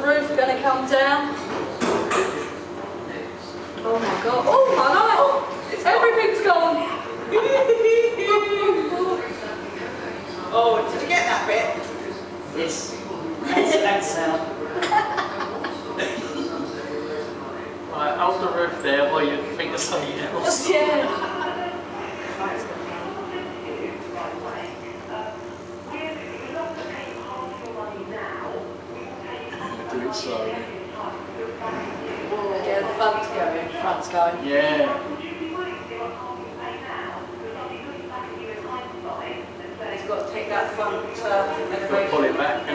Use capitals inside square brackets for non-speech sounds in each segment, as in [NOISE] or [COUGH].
roof going to come down. Oh my god. Oh my life! Oh, everything's gone. [LAUGHS] Oh, did you get that bit? Yes. That's, that's. Right, hold the roof there while you think of something else. yeah. [LAUGHS] Slowly. Yeah, the front's going. Front's going. Yeah. He's got to take that front uh, elevation. pull it back,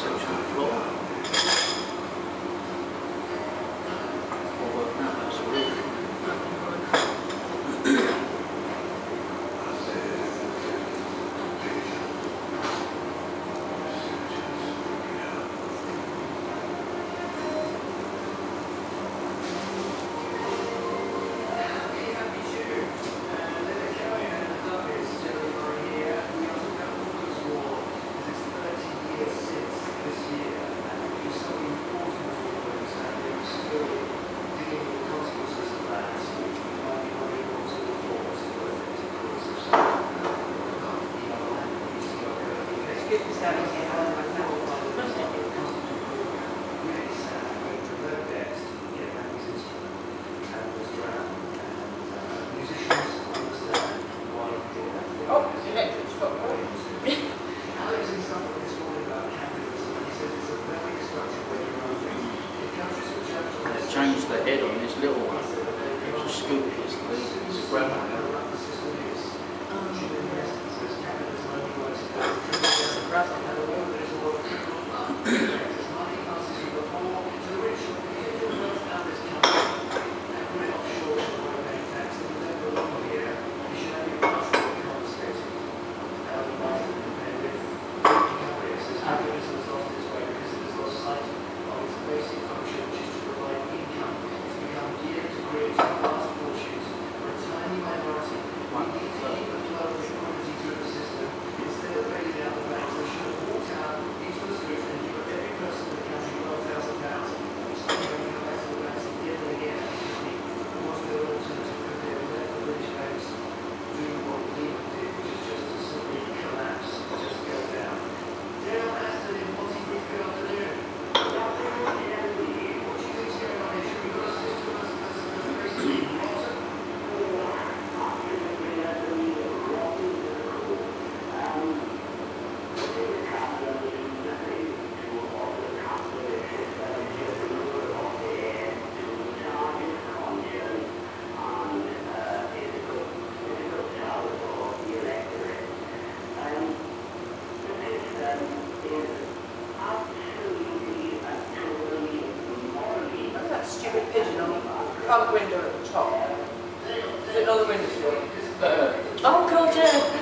Social. sociales that stupid pigeon on the front window at the top. Is it another window sill? Uh, Oh, God, yeah.